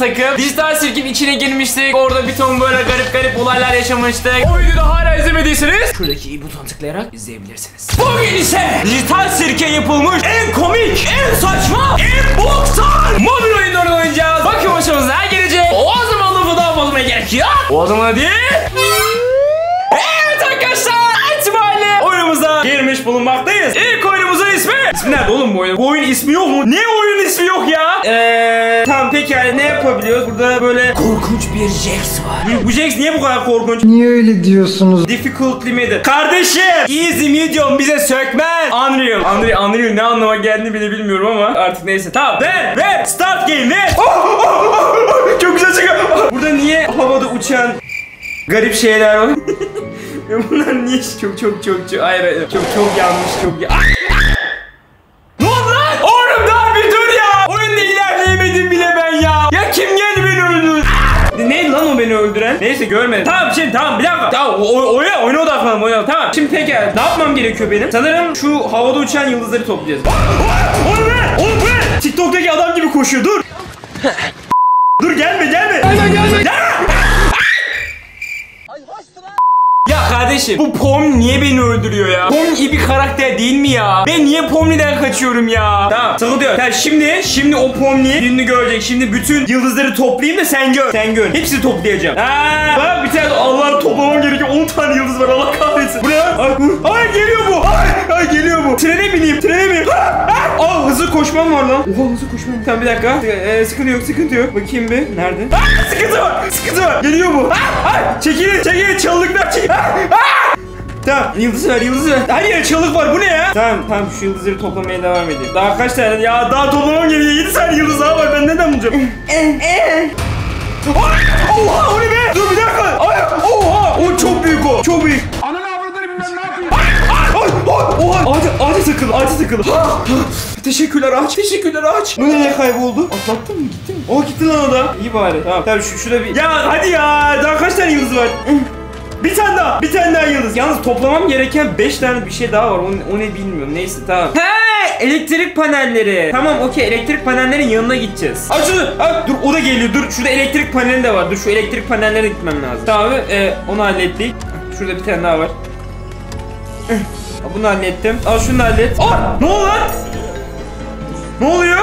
takıp dijital sirkin içine girmiştik. Orada bir ton böyle garip garip olaylar yaşamıştık. O videoda hala izlemediyseniz şuradaki i butonu tıklayarak izleyebilirsiniz. Bugün ise dijital sirke yapılmış en komik, en saçma, en boktan mobil oyunları oynayacağız. Bakın başımıza ne gelecek. O zaman lafı daha bozmaya gerek yok. O zaman değil. Evet arkadaşlar itibariyle oyunumuza girmiş bulunmaktayız. İlk ismi. Nerede oğlum bu oyun? Bu oyun ismi yok mu? Niye oyun ismi yok ya? Eee tamam peki yani ne yapabiliyoruz? Burada böyle korkunç bir Jax var. Bu, bu Jax niye bu kadar korkunç? Niye öyle diyorsunuz? Difficult limit. Kardeşim easy medium bize sökmez. Unreal. Unreal, Unreal ne anlama geldiğini bile bilmiyorum ama artık neyse. Tamam ver ver start game ver. Oh, oh, oh, oh. Çok güzel çıkıyor. Burada niye havada uçan garip şeyler var? Bunlar niye çok çok çok çok hayır hayır çok çok yanlış çok ya. Neyse görmedim. Tamam şimdi tamam bir dakika. Tamam o, o, oyuna, odaklanalım oyuna. Tamam şimdi peki ne yapmam gerekiyor benim? Sanırım şu havada uçan yıldızları toplayacağız. Ne? Oğlum bu ne? TikTok'taki adam gibi koşuyor dur. dur gelme gelme. Gelme gelme. Gelme. Kardeşim bu Pom niye beni öldürüyor ya? Pom iyi bir karakter değil mi ya? Ben niye Pomni'den kaçıyorum ya? Tamam sıkıntı yok. Yani şimdi şimdi o Pomni gününü görecek. Şimdi bütün yıldızları toplayayım da sen gör. Sen gör. Hepsini toplayacağım. Ha, bak bir tane Allah toplamam gerekiyor. 10 tane yıldız var Allah kahretsin. Bu ne? Ay, ay geliyor bu. Ay, ay geliyor bu. Trene bineyim. Trene bineyim. Ha, ha. Hızlı koşmam var lan. Oha hızlı koşmam. Tamam bir dakika. Ee, sıkıntı yok sıkıntı yok. Bakayım bir. Nerede? Aa, sıkıntı var. Sıkıntı var. Geliyor bu. Aa, ay, çekilin çekilin çalılıklar çekilin. Aa. Tamam yıldız ver yıldız ver. Her yere çalık var bu ne ya? Tamam tamam şu yıldızları toplamaya devam edeyim. Daha kaç tane? Ya daha toplamam gerekiyor. 7 tane yıldız daha var ben neden bulacağım? Oha o ne be? Dur bir dakika. Ay, oha o çok büyük o. Çok büyük. Ananı avradını bilmem ne yapayım. Ay, ay, oha ağaca, ağaca takıldı ağaca takıldı. Teşekkürler ağaç teşekkürler ağaç. Bu nereye kayboldu? Atlattın mı gitti mi? Oh gitti lan o da. İyi bari tamam. Tamam şu, şurada bir. Ya hadi ya daha kaç tane yıldız var? Bir tane daha. Bir tane daha yıldız. Yalnız toplamam gereken 5 tane bir şey daha var. O, o ne bilmiyorum. Neyse tamam. He elektrik panelleri. Tamam okey elektrik panellerin yanına gideceğiz. Aç şunu. Ha, dur o da geliyor. Dur şurada elektrik paneli de var. Dur şu elektrik panellerine gitmem lazım. Tamam e, onu hallettik. Şurada bir tane daha var. Bunu hallettim. Al şunu hallet. Aa, ne oldu? Ne oluyor?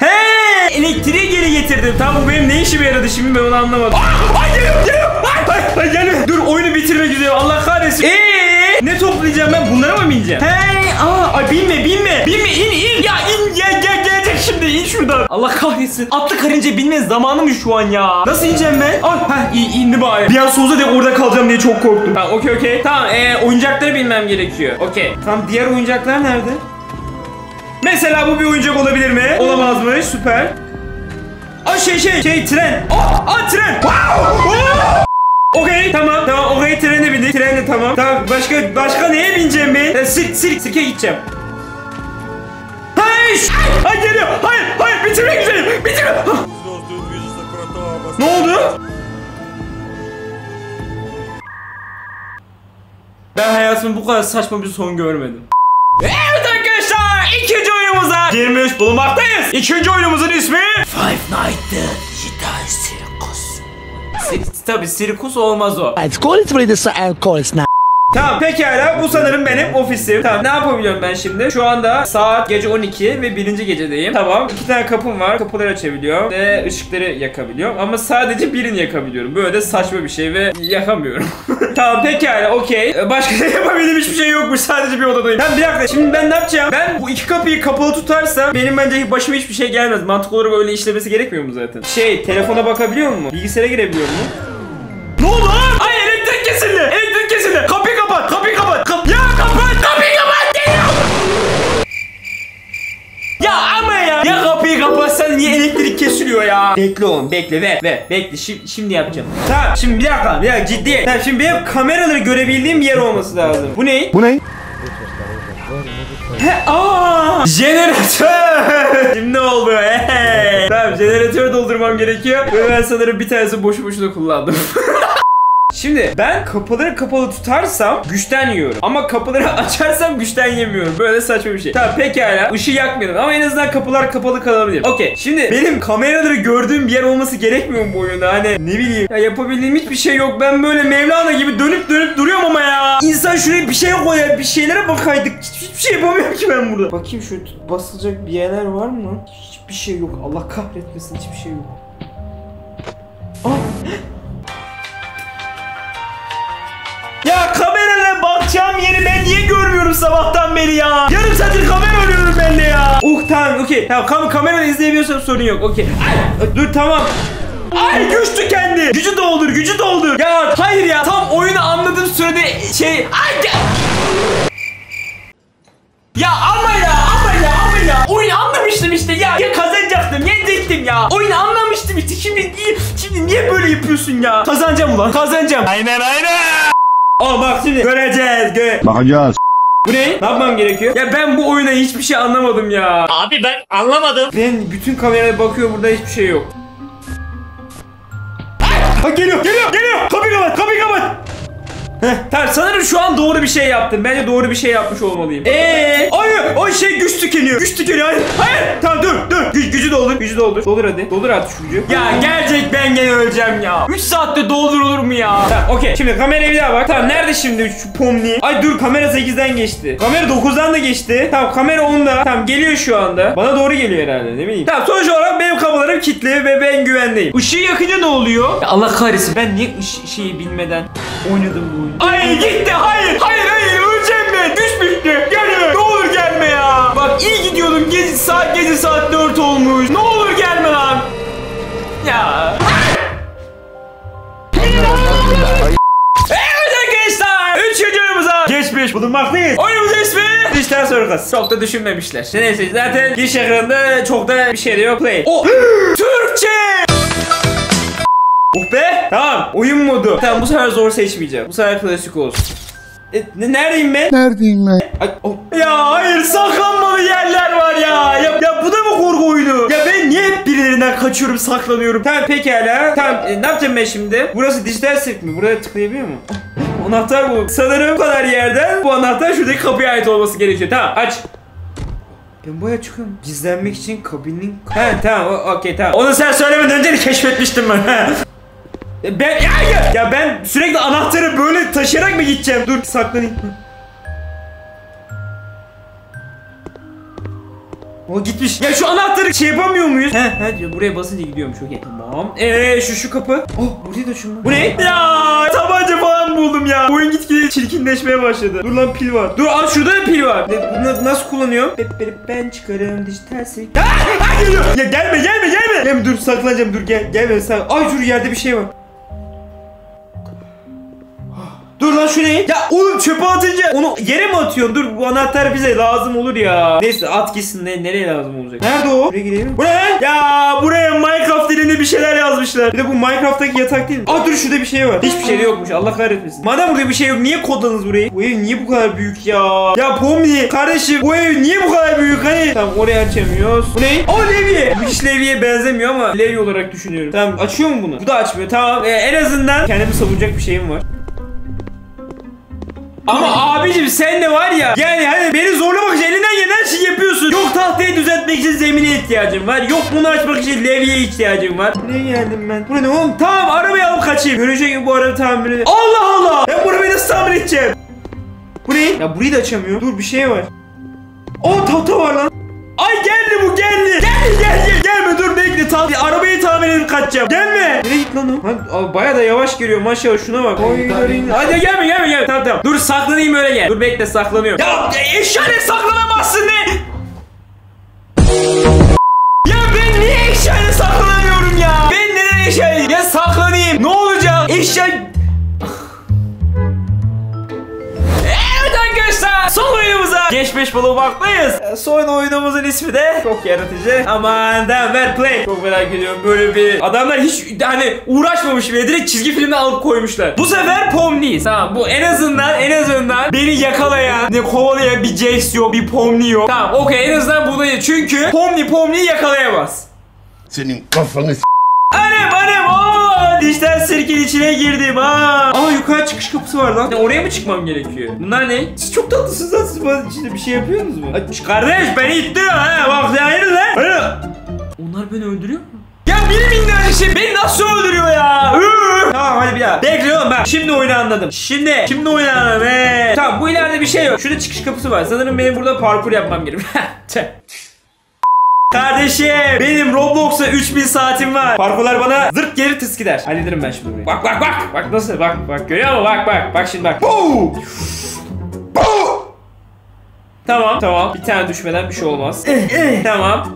He, elektriği geri getirdim. Tamam bu benim ne işime yaradı şimdi ben onu anlamadım. Aa, ay geliyor, geliyor. Ay, ay, geliyor. Dur oyunu bitirmek üzere. Allah kahretsin. Eee, ne toplayacağım ben? Bunlara mı bineceğim? He, aa, ay binme, binme. Binme, in, in. Ya in, gel, gel, gelecek şimdi. İn şuradan. Allah kahretsin. Atlı karınca binme zamanı mı şu an ya? Nasıl ineceğim ben? Ay, ha, iyi, indi bari. Bir an soğuza diye orada kalacağım diye çok korktum. Tamam, okey, okey. Tamam, ee, oyuncakları bilmem gerekiyor. Okey. Tamam, diğer oyuncaklar nerede? Mesela bu bir oyuncak olabilir mi? Olamazmış. Süper. Aa şey şey şey tren. Aa, aa tren. Wow. Okey tamam tamam okey trene bindik. Tren de tamam. Tamam başka başka neye bineceğim ben? E, sirk sirk sirke gideceğim. Hayır. Ay geliyor. Hayır hayır bitirmek üzereyim. Bitirmek. Ne oldu? Ben hayatımda bu kadar saçma bir son görmedim. Evet arkadaşlar ikinci oyunumuza girmiş bulunmaktayız. İkinci oyunumuzun ismi Five Nights. Sir- Tabi sirkus olmaz o. Let's call it ready and call now. Tamam pekala bu sanırım benim ofisim. Tamam ne yapabiliyorum ben şimdi? Şu anda saat gece 12 ve birinci gecedeyim. Tamam iki tane kapım var. Kapıları açabiliyorum ve ışıkları yakabiliyorum. Ama sadece birini yakabiliyorum. Böyle de saçma bir şey ve yakamıyorum. tamam pekala okey. Ee, Başka da yapabildiğim hiçbir şey yokmuş. Sadece bir odadayım. Tamam bir dakika şimdi ben ne yapacağım? Ben bu iki kapıyı kapalı tutarsam benim bence başıma hiçbir şey gelmez. Mantık olarak öyle işlemesi gerekmiyor mu zaten? Şey telefona bakabiliyor mu? Bilgisayara girebiliyor mu? Ya. Kapıyı kapatsan niye elektrik kesiliyor ya? Bekle oğlum bekle ver ver. Bekle şimdi, şimdi yapacağım. Tamam şimdi bir dakika bir dakika ciddi. Tamam şimdi benim kameraları görebildiğim bir yer olması lazım. Bu ne? Bu ne? He, aa! Jeneratör! Şimdi ne oldu? Hey! Tamam jeneratör doldurmam gerekiyor. Ve ben sanırım bir tanesini boşu boşuna kullandım. Şimdi ben kapıları kapalı tutarsam güçten yiyorum. Ama kapıları açarsam güçten yemiyorum. Böyle saçma bir şey. Tamam pekala. Işığı yakmayalım ama en azından kapılar kapalı kalabilir. Okey. Şimdi benim kameraları gördüğüm bir yer olması gerekmiyor mu bu oyunda? Hani ne bileyim. Ya yapabildiğim hiçbir şey yok. Ben böyle Mevlana gibi dönüp dönüp duruyorum ama ya. İnsan şuraya bir şey koyar. Bir şeylere bakaydık. Hiç- Hiçbir şey yapamıyorum ki ben burada. Bakayım şu basılacak bir yerler var mı? Hiçbir şey yok. Allah kahretmesin hiçbir şey yok. Ya bakacağım yeri ben niye görmüyorum sabahtan beri ya? Yarım saattir kamera arıyorum ben de ya. Uh tamam okey. Tamam kam kamerada izleyemiyorsam sorun yok okey. Dur tamam. Ay güç tükendi. Gücü doldur gücü doldur. Ya hayır ya tam oyunu anladığım sürede şey. Ay ya. Ya ama ya ama ya ama ya oyunu anlamıştım işte ya ya kazanacaktım yenecektim ya oyunu anlamıştım işte şimdi niye şimdi niye böyle yapıyorsun ya kazanacağım ulan kazanacağım aynen aynen Aa bak şimdi göreceğiz gö Bakacağız. bu ne? Ne yapmam gerekiyor? Ya ben bu oyuna hiçbir şey anlamadım ya. Abi ben anlamadım. Ben bütün kameraya bakıyorum burada hiçbir şey yok. Ha geliyor, geliyor, geliyor. Kapıyı kapat, kapıyı kapat. Heh, tamam sanırım şu an doğru bir şey yaptım. Bence doğru bir şey yapmış olmalıyım. Eee? Hayır, o şey güç tükeniyor. Güç tükeniyor. Hayır, hayır. Tamam dur, dur. Gü gücü doldur, gücü doldur. Doldur hadi. Doldur artık şu gücü. Ya gelecek ben gene öleceğim ya. 3 saatte doldurulur mu ya? Tamam, okey. Şimdi kameraya bir daha bak. Tamam, nerede şimdi şu pomni? Ay dur, kamera 8'den geçti. Kamera 9'dan da geçti. Tamam, kamera 10'da. Tamam, geliyor şu anda. Bana doğru geliyor herhalde, ne bileyim. Tamam, sonuç olarak benim kapılarım kilitli ve ben güvendeyim. Işığı yakınca ne oluyor? Ya Allah kahretsin. Ben niye şeyi bilmeden oynadım bu oyunu? Ay gitti. Hayır. Hayır hayır. Öleceğim ben. Güç bitti. Gelme. Ne olur gelme ya. Bak iyi gidiyordum. Gece saat gece saat 4 olmuş. Ne olur gelme lan. Ya. Evet arkadaşlar. Üçüncü oyunumuza geçmiş bulunmaktayız. Oyunumuzun ismi Dijital Circus. Çok da düşünmemişler. Neyse zaten giriş ekranında çok da bir şey de yok. Play. Oh. Türkçe. Oh be. Tamam. Oyun modu. Tamam bu sefer zor seçmeyeceğim. Bu sefer klasik olsun. E, ne- neredeyim ben? Neredeyim ben? Ay, oh. Ya hayır saklanmalı yerler var ya. ya. Ya bu da mı korku oyunu? Ya ben niye hep birilerinden kaçıyorum saklanıyorum? Tamam pekala. Tamam e, ne yapacağım ben şimdi? Burası dijital sirk mi? Buraya tıklayabiliyor mu? Anahtar bu. Sanırım bu kadar yerden bu anahtar şuradaki kapıya ait olması gerekiyor. Tamam aç. Ben buraya çıkıyorum. Gizlenmek için kabinin... He tamam okey tamam. Onu sen söylemeden önce de keşfetmiştim ben. E, Ben ya, ya, ya ben sürekli anahtarı böyle taşıyarak mı gideceğim? Dur saklanayım. O gitmiş. Ya şu anahtarı şey yapamıyor muyuz? He he diyor buraya basınca gidiyormuş okey. Tamam. Eee şu şu kapı. Oh burada da şunu. Bu ne? Ya tabanca falan buldum ya. Oyun gitgide çirkinleşmeye başladı. Dur lan pil var. Dur al şurada da pil var. Bunu nasıl kullanıyorum? Hep beni ben çıkarım dijital sik. Ha, ha, geliyor. Ya gelme gelme gelme. Gelme dur saklanacağım dur gel. Gelme sak. Ay dur yerde bir şey var. Dur lan şu ne? Ya oğlum çöpe atınca onu yere mi atıyorsun? Dur bu anahtar bize lazım olur ya. Neyse at gitsin ne, nereye lazım olacak? Nerede o? Buraya gidelim. Bu ne? Ya buraya Minecraft dilinde bir şeyler yazmışlar. Bir de bu Minecraft'taki yatak değil mi? Aa dur şurada bir şey var. Hiçbir şey yokmuş. Allah kahretmesin. Madem burada bir şey yok niye kodladınız burayı? Bu ev niye bu kadar büyük ya? Ya Pomni kardeşim bu ev niye bu kadar büyük? Hani tamam orayı açamıyoruz. Bu ne? O levye. Bu hiç levyeye benzemiyor ama levye olarak düşünüyorum. Tamam açıyor mu bunu? Bu da açmıyor. Tamam. Ee, en azından kendimi savunacak bir şeyim var. Ama abicim sen de var ya yani hani beni zorlamak için elinden gelen her şeyi yapıyorsun. Yok tahtayı düzeltmek için zemine ihtiyacım var. Yok bunu açmak için levyeye ihtiyacım var. Buraya geldim ben. Buraya ne oğlum? Tamam arabayı alıp kaçayım. Görecek bu araba tamir edeyim. Allah Allah. Ben bu arabayı nasıl tamir edeceğim? Bu ne? Ya burayı da açamıyor. Dur bir şey var. O tahta var lan. Ay geldi bu geldi. Geldi geldi. Gelme dur bekle. Ta arabayı tamir edip kaçacağım. Gelme. Nereye gitti lan o? Lan, abi Baya da yavaş geliyor maşallah şuna bak. Hadi gelme gelme gelme. Tamam tamam. Dur saklanayım öyle gel. Dur bekle saklanıyorum. Ya eşyayla saklanamazsın ne? Ya ben niye eşyayla saklanamıyorum ya? Ben neden eşyayla? Ya saklanayım. Ne olacak? Eşya... geçmiş bulunmaktayız. Ee, Son oyunumuzun ismi de çok yaratıcı. Aman tamam ver play. Çok merak ediyorum böyle bir adamlar hiç hani uğraşmamış bile direkt çizgi filmden alıp koymuşlar. Bu sefer Pomni. Tamam bu en azından en azından beni yakalayan ne kovalayan bir Jax yok bir Pomni yok. Tamam okey en azından bu da çünkü Pomni Pomni'yi yakalayamaz. Senin kafanı s- Aa dijital sirkin içine girdim ha. Aa yukarı çıkış kapısı var lan. Ya oraya mı çıkmam gerekiyor? Bunlar ne? Siz çok tatlısınız lan. Siz bana içinde bir şey yapıyorsunuz mu? Ay, kardeş beni ittiriyor ha. Bak hayır lan. Onlar beni öldürüyor mu? Ya bir minnacık şey beni nasıl öldürüyor ya? Üf! Tamam hadi bir daha. Bekle oğlum bak. Şimdi oyunu anladım. Şimdi. Şimdi oyunu anladım. Ee. Tamam bu ileride bir şey yok. Şurada çıkış kapısı var. Sanırım benim burada parkur yapmam gerekiyor. Kardeşim benim Roblox'a 3000 saatim var. Parkurlar bana zırt geri tıs gider. Hallederim ben şimdi burayı. Bak bak bak. Bak nasıl bak bak görüyor musun? Bak bak. Bak şimdi bak. Boo! Boo! Tamam tamam. Bir tane düşmeden bir şey olmaz. tamam.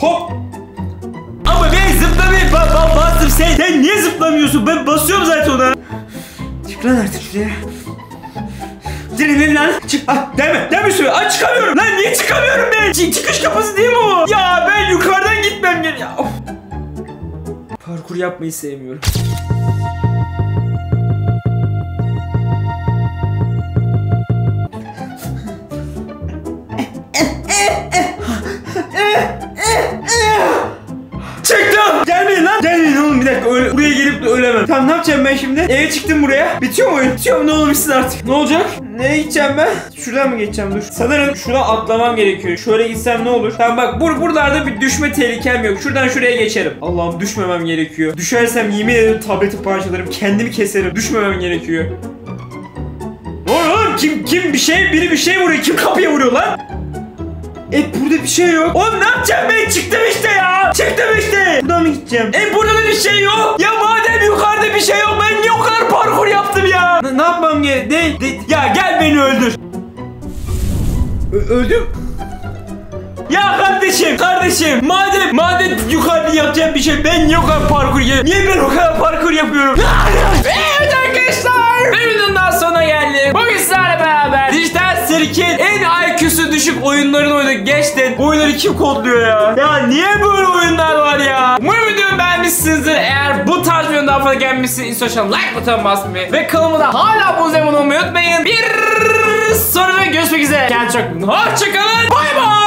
Hop. Ama ben zıplamayayım. Ba ba bastım sen. Sen niye zıplamıyorsun? Ben basıyorum zaten ona. Çık lan artık şuraya. Direnin lan. Çık. Ah, deme. Deme şuraya. Ah, çıkamıyorum. Lan niye çıkamıyorum? Ç- çıkış kapısı değil mi o? Ya ben yukarıdan gitmem gerek. Ya. Parkur yapmayı sevmiyorum. Çıktım. Gelmeyin lan. Gelmeyin oğlum bir dakika. Öyle, buraya gelip de ölemem. Tamam ne yapacağım ben şimdi? Eve çıktım buraya. Bitiyor mu oyun? Bitiyor mu? Ne olmuşsun artık? Ne olacak? Nereye gideceğim ben? Şuradan mı geçeceğim? Dur. Sanırım şuradan atlamam gerekiyor. Şöyle gitsem ne olur? Tamam bak bur buralarda bir düşme tehlikem yok. Şuradan şuraya geçerim. Allah'ım düşmemem gerekiyor. Düşersem yemin ederim tableti parçalarım. Kendimi keserim. Düşmemem gerekiyor. Ne oluyor oğlum? Kim, kim bir şey, biri bir şey vuruyor. Kim kapıya vuruyor lan? E burada bir şey yok. Oğlum ne yapacağım ben? Çıktım işte ya. Çıktım işte. Buradan mı gideceğim? E burada da bir şey yok. Ya madem yukarıda bir şey yok ben niye o kadar parkur yaptım ya? Ne, ne yapmam gerek? Ne, ne- Ya gel beni öldür. Ö- öldüm. Ya kardeşim, kardeşim, madem madem yukarıda yapacağım bir şey, ben niye o kadar parkur yapıyorum? Niye ben o kadar parkur yapıyorum? düşük oyunlarını oynadık. Geçtin. Bu oyunları kim kodluyor ya? Ya niye böyle oyunlar var ya? Umarım videomu beğenmişsinizdir. Eğer bu tarz videonun daha fazla gelmesi istiyorsanız like butonuna basmayı ve kanalıma da hala abone olmayı unutmayın. Bir sonraki görüşmek üzere. Kendinize çok hoşçakalın. Bay bay.